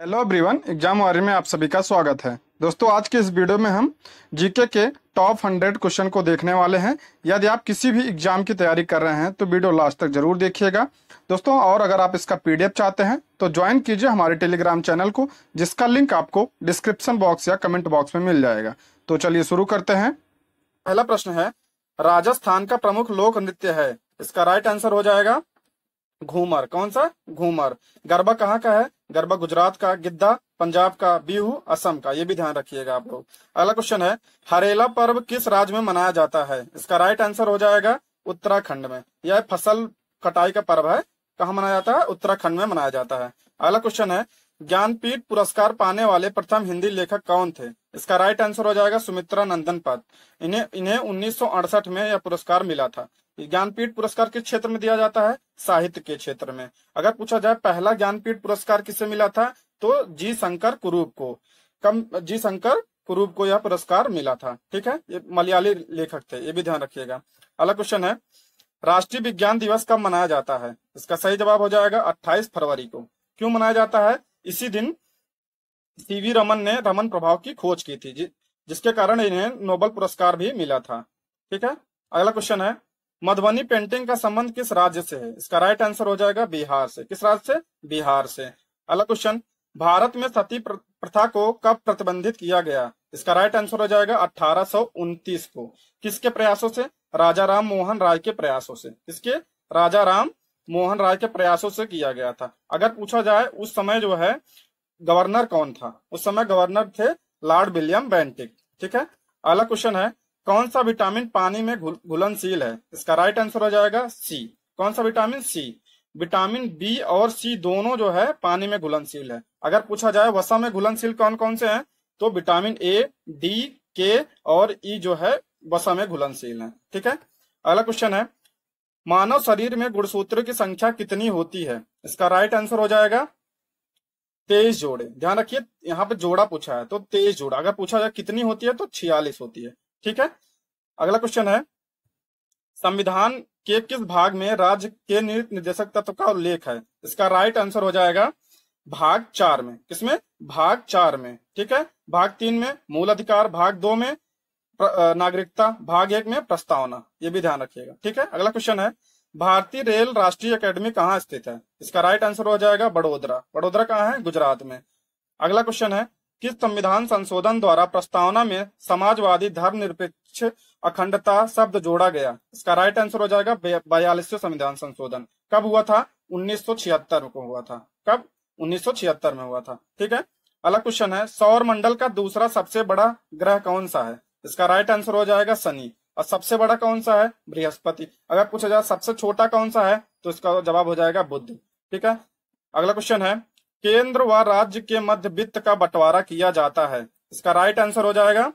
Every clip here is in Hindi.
हेलो एवरीवन एग्ज़ाम वारी में आप सभी का स्वागत है। दोस्तों, आज के इस वीडियो में हम जीके के टॉप हंड्रेड क्वेश्चन को देखने वाले हैं। यदि आप किसी भी एग्ज़ाम की तैयारी कर रहे हैं तो वीडियो लास्ट तक ज़रूर देखिएगा। दोस्तों, और अगर आप इसका पीडीएफ चाहते हैं तो ज्वाइन कीजिए हमारे टेलीग्राम चैनल को, जिसका लिंक आपको डिस्क्रिप्शन बॉक्स या कमेंट बॉक्स में मिल जाएगा। तो चलिए शुरू करते हैं। पहला प्रश्न है, राजस्थान का प्रमुख लोक नृत्य है। इसका राइट आंसर हो जाएगा, घूमर। कौन सा? घूमर। गरबा कहाँ का है? गरबा गुजरात का, गिद्दा, पंजाब का, बिहू, असम का, ये भी ध्यान रखिएगा आप लोग। अगला क्वेश्चन है, हरेला पर्व किस राज्य में मनाया जाता है? इसका राइट आंसर हो जाएगा उत्तराखंड में। यह फ़सल कटाई का पर्व है। कहा मनाया जाता है? उत्तराखंड में मनाया जाता है। अगला क्वेश्चन है, ज्ञानपीठ पुरस्कार पाने वाले प्रथम हिंदी लेखक कौन थे? इसका राइट आंसर हो जाएगा सुमित्रा नंदन पद इन्हें इन्हें उन्नीस सौ अड़सठ में यह पुरस्कार मिला था। ज्ञानपीठ पुरस्कार किस क्षेत्र में दिया जाता है? साहित्य के क्षेत्र में। अगर पूछा जाए, पहला ज्ञानपीठ पुरस्कार किससे मिला था? तो जी शंकर कुरूप को। कम, जी शंकर कुरूप को यह पुरस्कार मिला था। ठीक है? ये मलयाली लेखक थे, ये भी ध्यान रखिएगा। अगला क्वेश्चन है, राष्ट्रीय विज्ञान दिवस कब मनाया जाता है? इसका सही जवाब हो जाएगा 28 फरवरी को। क्यों मनाया जाता है? इसी दिन सीवी रमन ने रमन प्रभाव की खोज की थी जिसके कारण इन्हें नोबल पुरस्कार भी मिला था। ठीक है? अगला क्वेश्चन है, मधुबनी पेंटिंग का संबंध किस राज्य से है? इसका राइट आंसर हो जाएगा बिहार से। किस राज्य से? बिहार से। अगला क्वेश्चन भारत में सती प्रथा को कब प्रतिबंधित किया गया? इसका राइट आंसर हो जाएगा अठारह सौ उनतीस को। किसके प्रयासों से? राजा राम मोहन राय के प्रयासों से। किसके? राजा राम मोहन राय के प्रयासों से किया गया था। अगर पूछा जाए, उस समय जो है गवर्नर कौन था? उस समय गवर्नर थे लॉर्ड विलियम बेंटिक। ठीक है? अगला क्वेश्चन है, कौन सा विटामिन पानी में घुलनशील है? इसका राइट आंसर हो जाएगा सी कौन सा विटामिन सी विटामिन बी और सी दोनों जो है पानी में घुलनशील है। अगर पूछा जाए वसा में घुलनशील कौन कौन से हैं तो विटामिन ए डी के और ई e जो है वसा में घुलनशील है। ठीक है? अगला क्वेश्चन है, मानव शरीर में गुणसूत्र की संख्या कितनी होती है? इसका राइट आंसर हो जाएगा तेईस जोड़े। ध्यान रखिए, यहाँ पे जोड़ा पूछा है तो तेईस जोड़ा। अगर पूछा जाए कितनी होती है तो छियालीस होती है। ठीक है? अगला क्वेश्चन है, संविधान के किस भाग में राज्य के निर्देशक तत्व का उल्लेख है? इसका राइट आंसर हो जाएगा, भाग चार में। किसमें? भाग चार में। ठीक है? भाग तीन में, मूल अधिकार, भाग दो में नागरिकता, भाग एक में, प्रस्तावना। ये भी ध्यान रखिएगा। ठीक है? अगला क्वेश्चन है भारतीय रेल राष्ट्रीय अकेडमी कहाँ स्थित है? इसका राइट आंसर हो जाएगा बड़ोदरा। बड़ोदरा कहाँ है? गुजरात में। अगला क्वेश्चन है, किस संविधान संशोधन द्वारा प्रस्तावना में समाजवादी, धर्मनिरपेक्ष, अखंडता, शब्द जोड़ा गया? इसका राइट आंसर हो जाएगा बयालीसवें संविधान संशोधन। कब हुआ था? उन्नीस को हुआ था। कब? उन्नीस सौ छिहत्तर में हुआ था। ठीक है? अगला क्वेश्चन है, सौर मंडल का दूसरा सबसे बड़ा ग्रह कौन सा है? इसका राइट आंसर हो जाएगा शनि। और सबसे बड़ा कौन सा है? बृहस्पति। अगर पूछा जाए सबसे छोटा कौन सा है तो इसका जवाब हो जाएगा बुद्ध। ठीक है? अगला क्वेश्चन है, केंद्र व राज्य के मध्य वित्त का बंटवारा किया जाता है। इसका राइट आंसर हो जाएगा,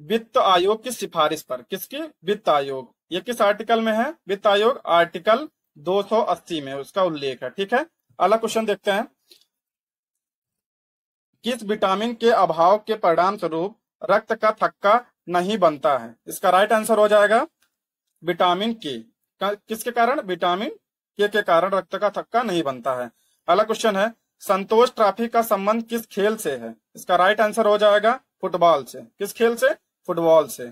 वित्त आयोग की सिफारिश पर। किसकी? वित्त आयोग। ये किस आर्टिकल में है? वित्त आयोग आर्टिकल 280 में, उसका उल्लेख है। ठीक है? अगला क्वेश्चन देखते हैं, किस विटामिन के अभाव के परिणाम स्वरूप रक्त का थक्का नहीं बनता है। इसका राइट आंसर हो जाएगा विटामिन के, किसके कारण? विटामिन के के कारण रक्त का थक्का नहीं बनता है। अगला क्वेश्चन है, संतोष ट्रॉफी का संबंध किस खेल से है? इसका राइट आंसर हो जाएगा फुटबॉल से। किस खेल से? फुटबॉल से।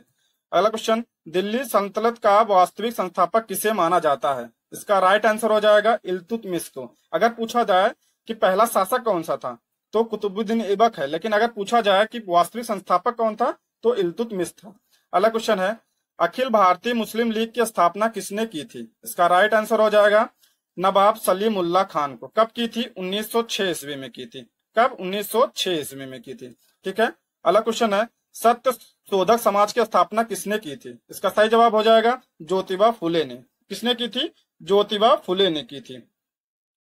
अगला क्वेश्चन दिल्ली सल्तनत का वास्तविक संस्थापक किसे माना जाता है? इसका राइट आंसर हो जाएगा इल्तुतमिश को अगर पूछा जाए कि पहला शासक कौन सा था तो कुतुबुद्दीन ऐबक है। लेकिन अगर पूछा जाए कि वास्तविक संस्थापक कौन था तो इल्तुतमिश था अगला क्वेश्चन है, अखिल भारतीय मुस्लिम लीग की स्थापना किसने की थी? इसका राइट आंसर हो जाएगा, नवाब सलीम सलीमुल्ला खान को। कब की थी? 1906 ईस्वी में की थी। कब? 1906 ईस्वी में की थी। ठीक है? अगला क्वेश्चन है, सत्य शोधक समाज की स्थापना किसने की थी? इसका सही जवाब हो जाएगा, ज्योतिबा फुले ने। किसने की थी? ज्योतिबा फुले ने की थी।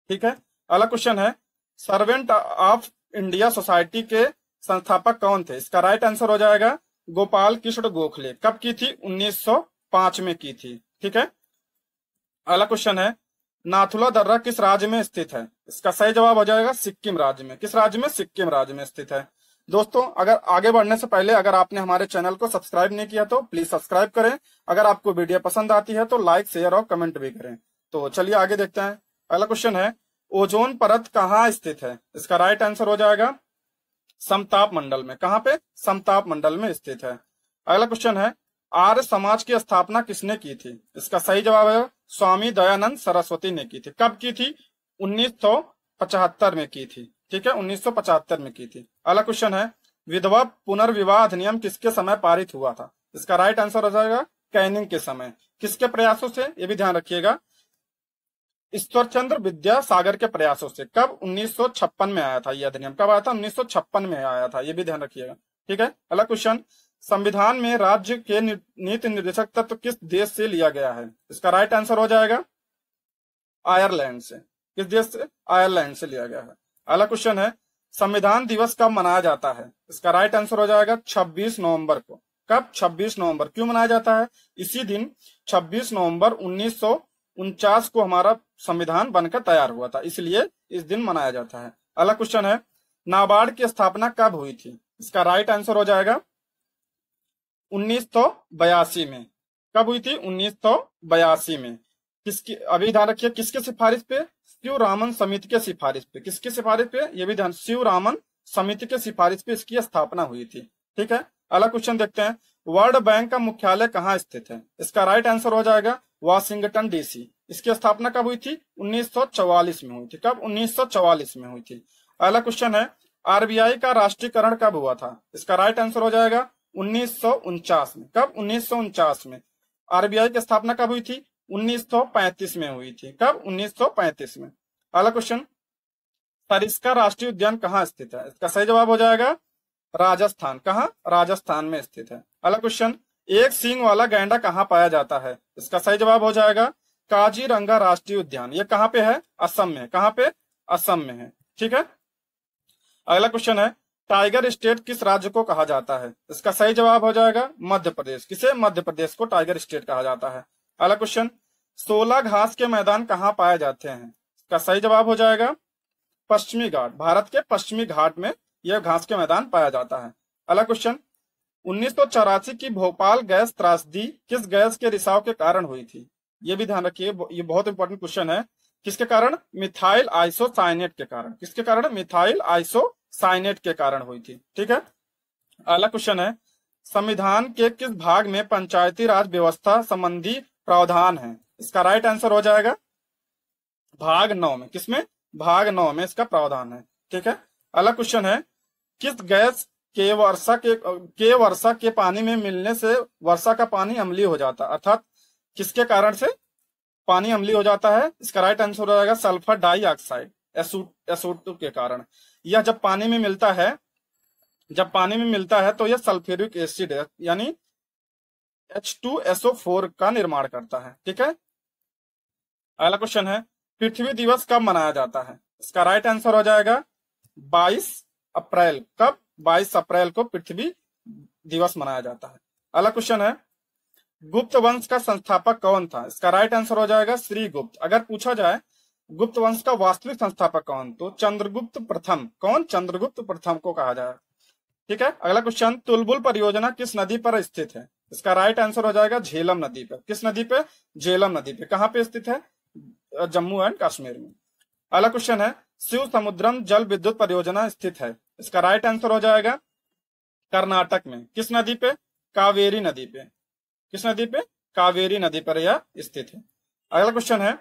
ठीक है? अगला क्वेश्चन है सर्वेंट ऑफ़ इंडिया सोसाइटी के संस्थापक कौन थे? इसका राइट आंसर हो जाएगा गोपाल कृष्ण गोखले। कब की थी? 1905 में की थी। ठीक है? अगला क्वेश्चन है, नाथुला दर्रा किस राज्य में स्थित है? इसका सही जवाब हो जाएगा सिक्किम राज्य में। किस राज्य में? सिक्किम राज्य में स्थित है। दोस्तों, अगर आगे बढ़ने से पहले अगर आपने हमारे चैनल को सब्सक्राइब नहीं किया तो प्लीज़ सब्सक्राइब करें। अगर आपको वीडियो पसंद आती है तो लाइक, शेयर और कमेंट भी करें। तो चलिए आगे देखते हैं। अगला क्वेश्चन है, ओजोन परत कहाँ स्थित है? इसका राइट आंसर हो जाएगा समताप मंडल में। कहाँ पे? समताप मंडल में स्थित है। अगला क्वेश्चन है, आर्य समाज की स्थापना किसने की थी? इसका सही जवाब है, स्वामी दयानंद सरस्वती ने की थी। कब की थी? 1975 में की थी। ठीक है 1975 में की थी। अगला क्वेश्चन है, विधवा पुनर्विवाह अधिनियम किसके समय पारित हुआ था? इसका राइट आंसर हो जाएगा, कैनिंग के समय। किसके प्रयासों से? ये भी ध्यान रखिएगा ईश्वरचंद्र विद्यासागर के प्रयासों से। कब? 1956 में आया था यह अधिनियम। कब आया था? 1956 में आया था। ये भी ध्यान रखिएगा। ठीक है? अगला क्वेश्चन संविधान में राज्य के नीति निर्देशक तत्व तो किस देश से लिया गया है? इसका राइट आंसर हो जाएगा। आयरलैंड से। किस देश से? आयरलैंड से लिया गया है। अगला क्वेश्चन है। संविधान दिवस कब मनाया जाता है? इसका राइट आंसर हो जाएगा 26 नवंबर को। कब? 26 नवंबर। क्यों मनाया जाता है? इसी दिन 26 नवंबर उन्नीस को हमारा संविधान बनकर तैयार हुआ था, इसलिए इस दिन मनाया जाता है। अगला क्वेश्चन है, नाबार्ड की स्थापना कब हुई थी? इसका राइट आंसर हो जाएगा, उन्नीस सौ बयासी में। कब हुई थी? उन्नीस सौ बयासी में। किसकी, अभी ध्यान रखिए, किसके सिफारिश पे? शिव रामन समिति के सिफारिश पे। किसकी सिफारिश पे? ये भी ध्यान, शिव रामन समिति के सिफारिश पे इसकी स्थापना हुई थी। ठीक है? अगला क्वेश्चन देखते हैं, वर्ल्ड बैंक का मुख्यालय कहाँ स्थित है? इसका राइट आंसर हो जाएगा वाशिंगटन डीसी। इसकी स्थापना कब हुई थी? 1944 में हुई थी। कब? 1944 में हुई थी। अगला क्वेश्चन है, आरबीआई का राष्ट्रीयकरण कब हुआ था? इसका राइट आंसर हो जाएगा, उन्नीस सौ उनचास में। कब? उन्नीस सौ उनचास में। आरबीआई की स्थापना कब हुई थी? 1935 में हुई थी। कब? 1935 में। अगला क्वेश्चन सरिस्का राष्ट्रीय उद्यान कहाँ स्थित है? इसका सही जवाब हो जाएगा, राजस्थान। कहाँ? राजस्थान में स्थित है। अगला क्वेश्चन एक सींग वाला गैंडा कहाँ पाया जाता है? इसका सही जवाब हो जाएगा काजीरंगा राष्ट्रीय उद्यान। ये कहाँ पे है? असम में। कहाँ पे? असम में है। ठीक है? अगला क्वेश्चन है टाइगर स्टेट किस राज्य को कहा जाता है? इसका सही जवाब हो जाएगा मध्य प्रदेश। किसे? मध्य प्रदेश को टाइगर स्टेट कहा जाता है। अगला क्वेश्चन सोलह घास के मैदान कहाँ पाए जाते हैं? इसका सही जवाब हो जाएगा पश्चिमी घाट। भारत के पश्चिमी घाट में यह घास के मैदान पाया जाता है। अगला क्वेश्चन उन्नीस सौ चौरासी की भोपाल गैस त्रासदी किस गैस के रिसाव के कारण हुई थी? ये भी ध्यान रखिए ये बहुत इंपॉर्टेंट क्वेश्चन है। किसके कारण? मिथाइल आइसोसाइनेट के कारण। किसके कारण? मिथाइल आइसोसाइनेट के कारण हुई थी। ठीक है? अगला क्वेश्चन है। संविधान के किस भाग में पंचायती राज व्यवस्था संबंधी प्रावधान है? इसका राइट आंसर हो जाएगा। भाग नौ में। किसमें? भाग नौ में इसका प्रावधान है। ठीक है? अगला क्वेश्चन है। किस गैस के वर्षा के के वर्षा के पानी में मिलने से वर्षा का पानी अम्लीय हो जाता अर्थात किसके कारण से? पानी अम्लीय हो जाता है। इसका राइट आंसर हो जाएगा सल्फ़र डाइऑक्साइड एसो के कारण। यह जब पानी में मिलता है, जब पानी में मिलता है तो यह सल्फ्यूरिक एसिड है, यानी H2SO4 का निर्माण करता है। ठीक है? अगला क्वेश्चन है, पृथ्वी दिवस कब मनाया जाता है? इसका राइट आंसर हो जाएगा 22 अप्रैल। कब? 22 अप्रैल को पृथ्वी दिवस मनाया जाता है। अगला क्वेश्चन है, गुप्त वंश का संस्थापक कौन था? इसका राइट आंसर हो जाएगा श्री गुप्त। अगर पूछा जाए, गुप्त वंश का वास्तविक संस्थापक कौन? तो चंद्रगुप्त प्रथम। कौन चंद्रगुप्त प्रथम को कहा जाए? ठीक है, अगला क्वेश्चन तुलबुल परियोजना किस नदी पर स्थित है? इसका राइट आंसर हो जाएगा झेलम नदी पे। किस नदी पे? झेलम नदी पे। कहाँ पे स्थित है? जम्मू एंड कश्मीर में। अगला क्वेश्चन है शिव समुद्रम जल विद्युत परियोजना स्थित है। इसका राइट आंसर हो जाएगा कर्नाटक में। किस नदी पे? कावेरी नदी पे। किस नदी पे? कावेरी नदी पर यह स्थित है। अगला क्वेश्चन है,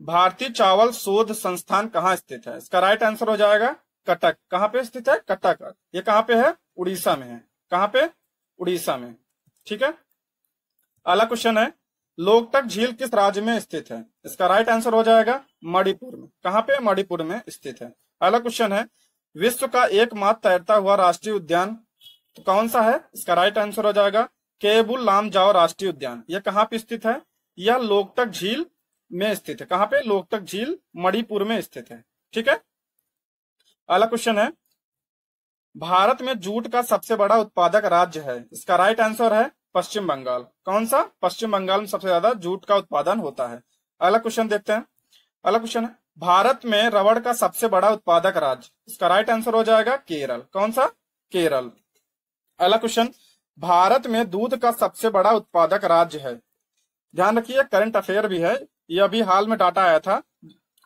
भारतीय चावल शोध संस्थान कहाँ स्थित है? इसका राइट आंसर हो जाएगा कटक। कहाँ पे स्थित है? कटक। ये कहाँ पे है? उड़ीसा में है। कहाँ पे? उड़ीसा में। ठीक है? अगला क्वेश्चन है लोकटक झील किस राज्य में स्थित है? इसका राइट आंसर हो जाएगा मणिपुर में। कहाँ पे? मणिपुर में स्थित है। अगला क्वेश्चन है विश्व का एकमात्र तैरता हुआ राष्ट्रीय उद्यान तो कौन सा है? इसका राइट आंसर हो जाएगा केबुल लाम जाओ राष्ट्रीय उद्यान। यह कहाँ पे स्थित है? यह लोकटक झील में स्थित है। कहाँ पे? लोकटक झील मणिपुर में स्थित है। ठीक है? अगला क्वेश्चन है। भारत में जूट का सबसे बड़ा उत्पादक राज्य है। इसका राइट आंसर है पश्चिम बंगाल। कौन सा? पश्चिम बंगाल में सबसे ज़्यादा जूट का उत्पादन होता है। अगला क्वेश्चन देखते हैं। अगला क्वेश्चन है। भारत में रबड़ का सबसे बड़ा उत्पादक राज्य। इसका राइट आंसर हो जाएगा केरल। कौन सा? केरल। अगला क्वेश्चन भारत में दूध का सबसे बड़ा उत्पादक राज्य है। ध्यान रखिए करंट अफेयर भी है। ये अभी हाल में डाटा आया था,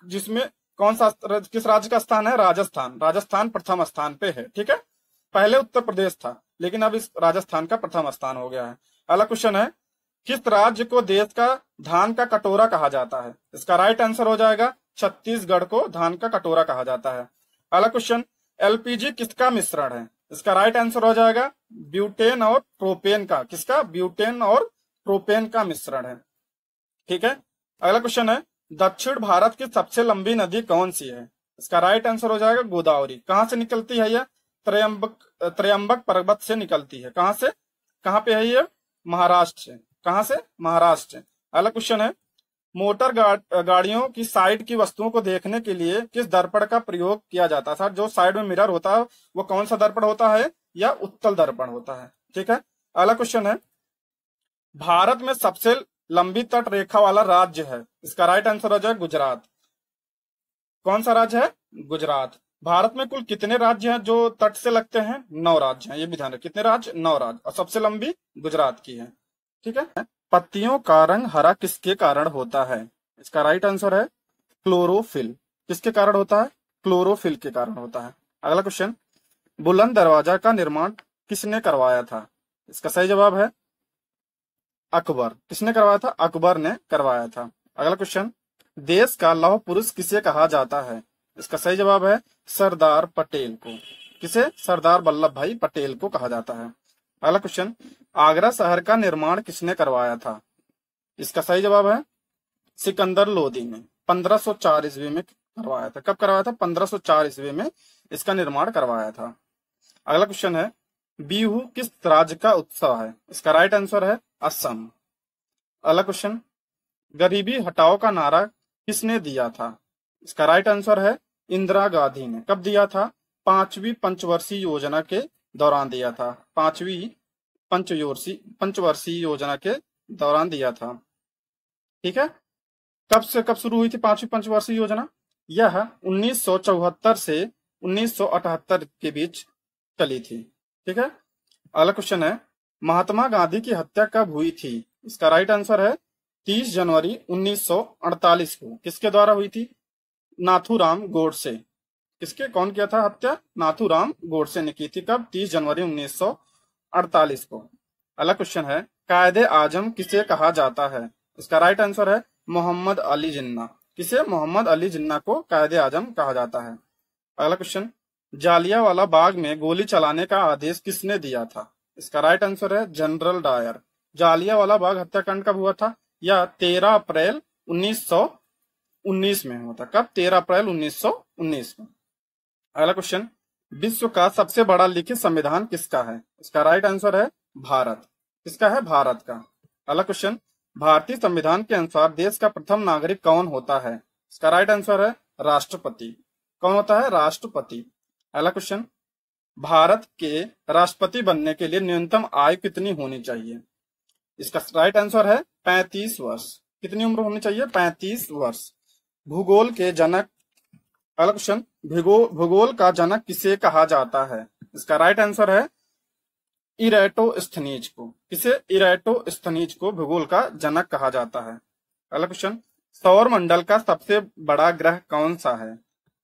जिसमें कौन सा किस राज्य का स्थान है? राजस्थान। राजस्थान प्रथम स्थान पे है, ठीक है? पहले उत्तर प्रदेश था, लेकिन अब इस राजस्थान का प्रथम स्थान हो गया है। अगला क्वेश्चन है, किस राज्य को देश का धान का कटोरा कहा जाता है? इसका राइट आंसर हो जाएगा छत्तीसगढ़ को धान का कटोरा कहा जाता है। अगला क्वेश्चन एलपीजी किसका मिश्रण है? इसका राइट आंसर हो जाएगा ब्यूटेन और प्रोपेन का। किसका? ब्यूटेन और प्रोपेन का मिश्रण है। ठीक है? अगला क्वेश्चन है, दक्षिण भारत की सबसे लंबी नदी कौन सी है? इसका राइट आंसर हो जाएगा गोदावरी। कहाँ से निकलती है यह त्रयंबक त्रयंबक पर्वत से निकलती है। कहाँ से? कहाँ पे है ये? महाराष्ट्र कहाँ से? महाराष्ट्र अगला क्वेश्चन है मोटर गाड़ियों की साइड की वस्तुओं को देखने के लिए किस दर्पण का प्रयोग किया जाता है सर जो साइड में मिरर होता है वो कौन सा दर्पण होता है? या उत्तल दर्पण होता है? ठीक है? अगला क्वेश्चन है। भारत में सबसे लंबी तट रेखा वाला राज्य है। इसका राइट आंसर हो जाए गुजरात। कौन सा राज्य है? गुजरात। भारत में कुल कितने राज्य हैं जो तट से लगते हैं? नौ राज्य हैं। ये भी ध्यान रखें कितने राज्य? नौ राज्य। और सबसे लंबी गुजरात की है। ठीक है? पत्तियों का रंग हरा किसके कारण होता है? इसका राइट आंसर है क्लोरोफिल किसके कारण होता है? क्लोरोफिल के कारण होता है। अगला क्वेश्चन बुलंद दरवाज़ा का निर्माण किसने करवाया था? इसका सही जवाब है अकबर। किसने करवाया था? अकबर ने करवाया था। अगला क्वेश्चन देश का लौह पुरुष किसे कहा जाता है? इसका सही जवाब है सरदार पटेल को। किसे? सरदार वल्लभ भाई पटेल को कहा जाता है। अगला क्वेश्चन आगरा शहर का निर्माण किसने करवाया था? इसका सही जवाब है सिकंदर लोदी ने। 1504 ईस्वी में करवाया था। कब करवाया था? 1504 ईस्वी में इसका निर्माण करवाया था। अगला क्वेश्चन है, बीहू किस राज्य का उत्सव है? इसका राइट आंसर है असम। अगला क्वेश्चन गरीबी हटाओ का नारा किसने दिया था? इसका राइट आंसर है इंदिरा गांधी ने। कब दिया था? पांचवी पंचवर्षीय योजना के दौरान दिया था। पांचवी पंचवर्षीय पंचवर्षीय योजना के दौरान दिया था। ठीक है? कब से कब शुरू हुई थी पांचवी पंचवर्षीय योजना? यह 1974 से 1978 के बीच चली थी। ठीक है? अगला क्वेश्चन है, महात्मा गांधी की हत्या कब हुई थी? इसका राइट आंसर है 30 जनवरी 1948 को। किसके द्वारा हुई थी? नाथूराम गोडसे। किसके? कौन किया था हत्या? नाथूराम गोडसे ने की थी कब? 30 जनवरी 1948 को। अगला क्वेश्चन है, कायदे आज़म किसे कहा जाता है? इसका राइट आंसर है, मोहम्मद अली जिन्ना। किसे? मोहम्मद अली जिन्ना को कायदे आज़म कहा जाता है। अगला क्वेश्चन जालिया वाला बाग में गोली चलाने का आदेश किसने दिया था? इसका राइट आंसर है, जनरल डायर। जालिया वाला बाग हत्याकांड कब हुआ था? या तेरह अप्रैल 1919 में हुआ था। कब? तेरह अप्रैल 1919 में अगला क्वेश्चन विश्व का सबसे बड़ा लिखित संविधान किसका है? इसका राइट आंसर है भारत। किसका है? भारत का। अगला क्वेश्चन भारतीय संविधान के अनुसार देश का प्रथम नागरिक कौन होता है? इसका राइट आंसर है राष्ट्रपति। कौन होता है? राष्ट्रपति। अगला क्वेश्चन भारत के राष्ट्रपति बनने के लिए न्यूनतम आयु कितनी होनी चाहिए? इसका राइट आंसर है पैंतीस वर्ष। कितनी उम्र होनी चाहिए? पैंतीस वर्ष। भूगोल के जनक, अगला क्वेश्चन भूगोल का जनक किसे कहा जाता है? इसका राइट आंसर है इरेटो स्थनीज को। किसे? इरेटो स्थनीज को भूगोल का जनक कहा जाता है। अगला क्वेश्चन सौर मंडल का सबसे बड़ा ग्रह कौन सा है?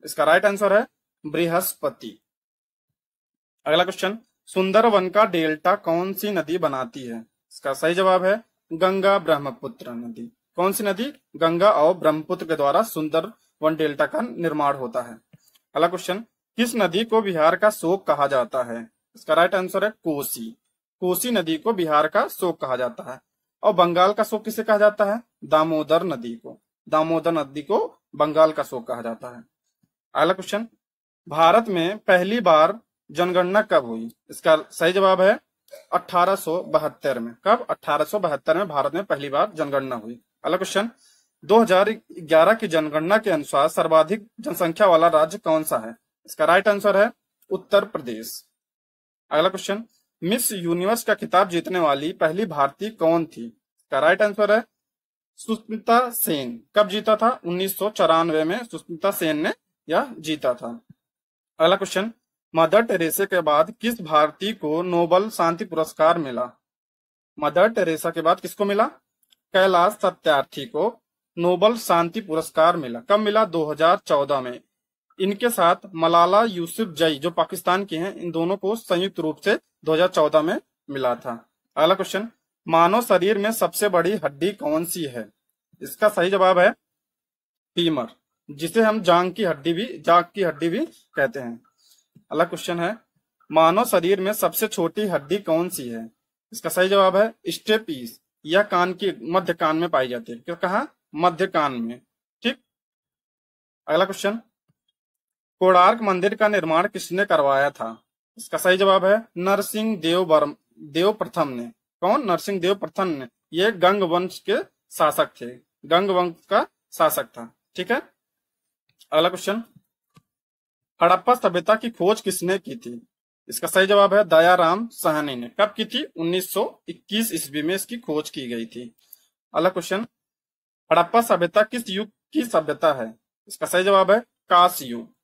इसका राइट आंसर है बृहस्पति। अगला क्वेश्चन सुंदर वन का डेल्टा कौन सी नदी बनाती है? इसका सही जवाब है गंगा ब्रह्मपुत्र नदी। कौन सी नदी? गंगा और ब्रह्मपुत्र के द्वारा सुंदर वन डेल्टा का निर्माण होता है। अगला क्वेश्चन किस नदी को बिहार का शोक कहा जाता है? इसका राइट आंसर है कोसी। कोसी नदी को बिहार का शोक कहा जाता है। और बंगाल का शोक किसे कहा जाता है? दामोदर नदी को। दामोदर नदी को बंगाल का शोक कहा जाता है। अगला क्वेश्चन भारत में पहली बार जनगणना कब हुई? इसका सही जवाब है अठारह में। कब? अठारह में भारत में पहली बार जनगणना हुई। अगला क्वेश्चन 2011 की जनगणना के अनुसार सर्वाधिक जनसंख्या वाला राज्य कौन सा है? इसका राइट आंसर है उत्तर प्रदेश। अगला क्वेश्चन मिस यूनिवर्स का खिताब जीतने वाली पहली भारतीय कौन थी? इसका राइट आंसर है सुष्मिता सेन। कब जीता था? उन्नीस सौ चौरानवे में सुष्मिता सेन ने यह जीता था? अगला क्वेश्चन मदर टेरेसा के बाद किस भारतीय को नोबल शांति पुरस्कार मिला? मदर टेरेसा के बाद किसको मिला? कैलाश सत्यार्थी को। नोबल शांति पुरस्कार मिला। कब मिला? 2014 में। इनके साथ मलाला यूसुफ जई, जो पाकिस्तान के हैं, इन दोनों को संयुक्त रूप से 2014 में मिला था। अगला क्वेश्चन मानव शरीर में सबसे बड़ी हड्डी कौन सी है? इसका सही जवाब है फीमर जिसे हम जांग की हड्डी भी, जांग की हड्डी भी कहते हैं। अगला क्वेश्चन है, मानव शरीर में सबसे छोटी हड्डी कौन सी है? इसका सही जवाब है स्टेपीस यह कान की मध्य कान में पाई जाती है। कहा? मध्य कान में, ठीक? अगला क्वेश्चन कोणार्क मंदिर का निर्माण किसने करवाया था? इसका सही जवाब है नरसिंह देव वर्म देव प्रथम ने। कौन? नरसिंह देव प्रथम ने। ये गंग वंश के शासक थे। गंग वंश का शासक था, ठीक है? अगला क्वेश्चन हड़प्पा सभ्यता की खोज किसने की थी? इसका सही जवाब है दयाराम सहनी ने। कब की थी? 1921 ईस्वी में इसकी खोज की गई थी। अगला क्वेश्चन हड़प्पा सभ्यता किस युग की सभ्यता है? इसका सही जवाब है काश युग।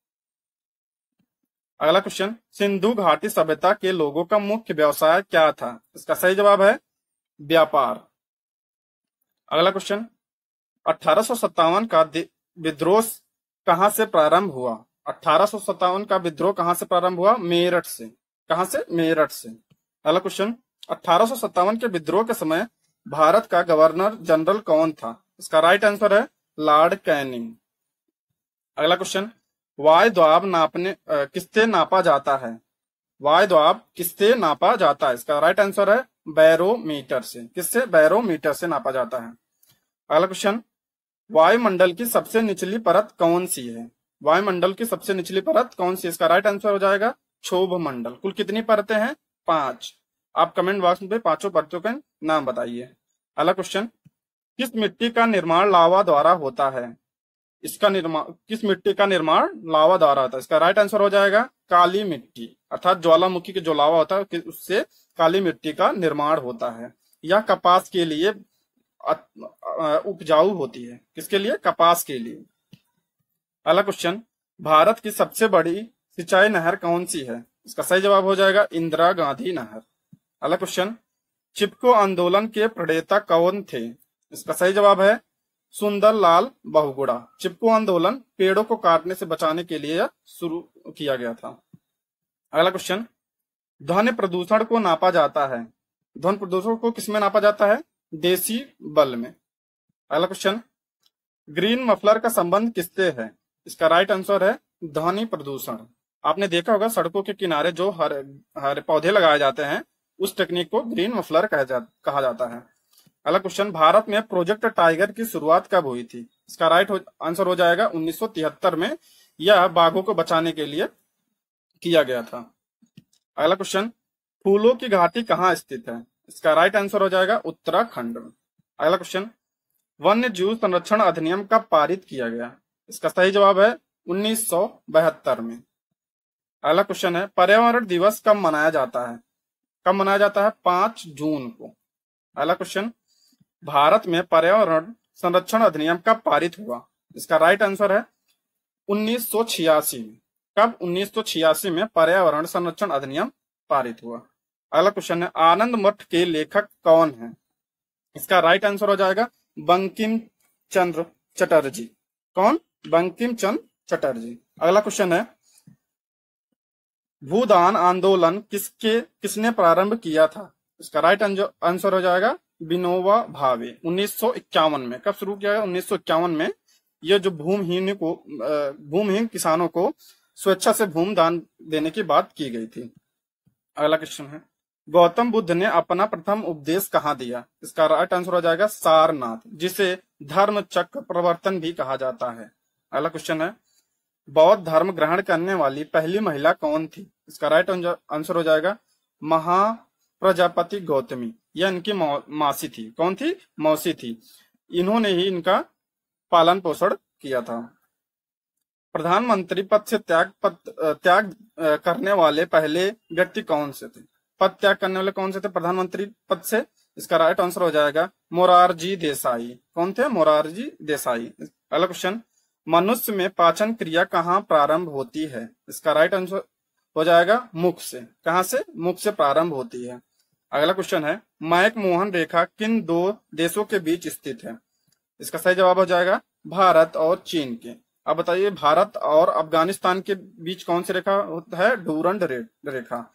अगला क्वेश्चन सिंधु घाटी सभ्यता के लोगों का मुख्य व्यवसाय क्या था? इसका सही जवाब है व्यापार। अगला क्वेश्चन अठारह का विद्रोह कहाँ से प्रारंभ हुआ? अठारह का विद्रोह कहाँ से प्रारंभ हुआ? मेरठ से। कहाँ से? मेरठ से। अगला क्वेश्चन अठारह के विद्रोह के समय भारत का गवर्नर जनरल कौन था? इसका राइट आंसर है लॉर्ड कैनिंग अगला क्वेश्चन वाय द्वाब नापने किससे नापा जाता है? वाय द्वाब किससे नापा जाता है? इसका राइट आंसर है बैरोमीटर से। किससे? बैरोमीटर से नापा जाता है। अगला क्वेश्चन वायुमंडल की सबसे निचली परत कौन सी है? वायुमंडल की सबसे निचली परत कौन सी इसका राइट आंसर हो जाएगा क्षोभ मंडल। कुल कितनी परतें हैं? पाँच। आप कमेंट बॉक्स में पाँचों परतों के नाम बताइए। अगला क्वेश्चन किस मिट्टी का निर्माण लावा द्वारा होता है? इसका निर्माण किस मिट्टी का निर्माण लावा द्वारा होता है? इसका राइट आंसर हो जाएगा काली मिट्टी। अर्थात ज्वालामुखी के जो लावा होता है उससे काली मिट्टी का निर्माण होता है। यह कपास के लिए उपजाऊ होती है। किसके लिए? कपास के लिए। अगला क्वेश्चन भारत की सबसे बड़ी सिंचाई नहर कौन सी है? इसका सही जवाब हो जाएगा इंदिरा गांधी नहर। अगला क्वेश्चन चिपको आंदोलन के प्रणेता कौन थे? इसका सही जवाब है सुंदर लाल बहुगुड़ा चिपको आंदोलन पेड़ों को काटने से बचाने के लिए शुरू किया गया था। अगला क्वेश्चन ध्वनि प्रदूषण को नापा जाता है। ध्वनि प्रदूषण को किसमें नापा जाता है? देसी बल में। अगला क्वेश्चन ग्रीन मफलर का संबंध किससे है? इसका राइट आंसर है ध्वनि प्रदूषण। आपने देखा होगा सड़कों के किनारे जो हर हर पौधे लगाए जाते हैं उस टेक्निक को ग्रीन मफलर जा, कहा जाता है। अगला क्वेश्चन भारत में प्रोजेक्ट टाइगर की शुरुआत कब हुई थी? इसका राइट आंसर हो जाएगा 1973 में यह बाघों को बचाने के लिए किया गया था। अगला क्वेश्चन फूलों की घाटी कहाँ स्थित है? इसका राइट आंसर हो जाएगा उत्तराखंड। में अगला क्वेश्चन वन्य जीव संरक्षण अधिनियम कब पारित किया गया? इसका सही जवाब है उन्नीस सौ बहत्तर में। अगला क्वेश्चन है, पर्यावरण दिवस कब मनाया जाता है? कब मनाया जाता है? पाँच जून को। अगला क्वेश्चन भारत में पर्यावरण संरक्षण अधिनियम कब पारित हुआ? इसका राइट आंसर है उन्नीस सौ छियासी में। कब उन्नीस सौ छियासी में पर्यावरण संरक्षण अधिनियम पारित हुआ? अगला क्वेश्चन है, आनंद मठ के लेखक कौन है? इसका राइट आंसर हो जाएगा बंकिम चंद्र चटर्जी। कौन? बंकिम चंद्र चटर्जी। अगला क्वेश्चन है, भूदान आंदोलन किसके, किसने प्रारंभ किया था? इसका राइट आंसर हो जाएगा बिनोवा भावे, उन्नीस में। कब शुरू किया गया? उन्नीस में। यह जो भूमिहीन को भूमिहीन किसानों को स्वेच्छा से भूमि दान देने की बात की गई थी। अगला क्वेश्चन है। गौतम बुद्ध ने अपना प्रथम उपदेश कहाँ दिया? इसका राइट आंसर हो जाएगा सारनाथ, जिसे धर्म चक्र प्रवर्तन भी कहा जाता है। अगला क्वेश्चन है। बौद्ध धर्म ग्रहण करने वाली पहली महिला कौन थी? इसका राइट आंसर हो जाएगा महा प्रजापति गौतमी। यह इनकी मासी थी। कौन थी? मौसी थी। इन्होंने ही इनका पालन पोषण किया था। प्रधानमंत्री पद से त्याग, पद त्याग करने वाले पहले व्यक्ति कौन से थे? पद त्याग करने वाले कौन से थे? प्रधानमंत्री पद से? इसका राइट आंसर हो जाएगा मोरारजी देसाई। कौन थे? मोरारजी देसाई। अगला क्वेश्चन मनुष्य में पाचन क्रिया कहाँ प्रारंभ होती है? इसका राइट आंसर हो जाएगा मुख से। कहा से? मुख से प्रारंभ होती है। अगला क्वेश्चन है मैक मोहन रेखा किन दो देशों के बीच स्थित है? इसका सही जवाब हो जाएगा, भारत और चीन के। अब बताइए, भारत और अफ़गानिस्तान के बीच कौन सी रेखा होता है? डूरंड रेखा।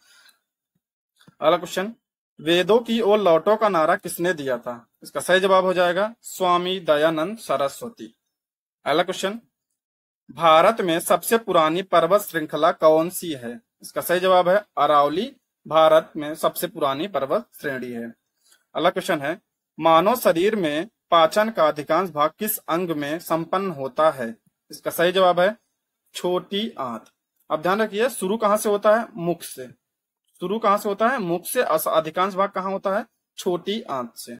अगला क्वेश्चन, वेदों की ओर लौटो का नारा किसने दिया था? इसका सही जवाब हो जाएगा, स्वामी दयानंद सरस्वती। अगला क्वेश्चन, भारत में सबसे पुरानी पर्वत श्रृंखला कौन सी है? इसका सही जवाब है, अरावली भारत में सबसे पुरानी पर्वत श्रेणी है। अगला क्वेश्चन है, मानव शरीर में पाचन का अधिकांश भाग किस अंग में संपन्न होता है? इसका सही जवाब है, छोटी आंत। अब ध्यान रखिए, शुरू कहाँ से होता है? मुख से। शुरू कहाँ से होता है? मुख से, अधिकांश भाग कहाँ होता है? छोटी आंत से।